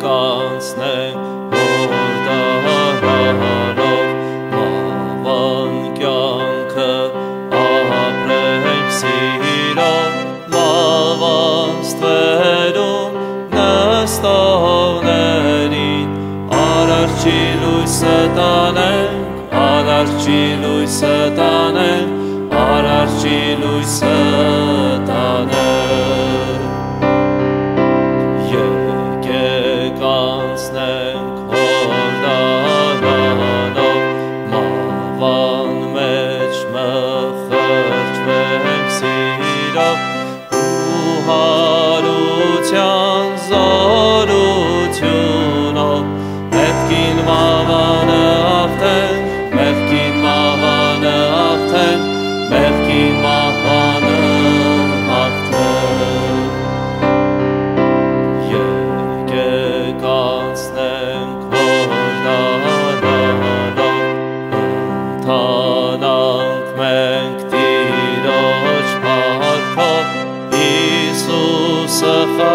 կանցնենք հորդարանով լավան կյանքը ապրենք սիրով լավան ստվերում նստողներին արարչի լույսը տանենք արարչի լույսը տանենք արարչի լույսը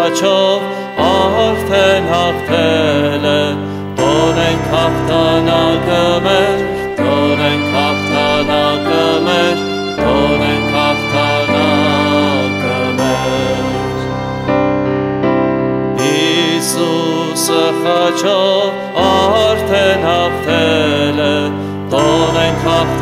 խաչով արդեն հաղթել է Տոնենք հաղթանակը մեր, տոնենք հաղթանակը մեր, տոնենք հաղթանակը մեր Իսուսը խաչով արդեն հաղթել է Տոնենք հաղթանակը մեր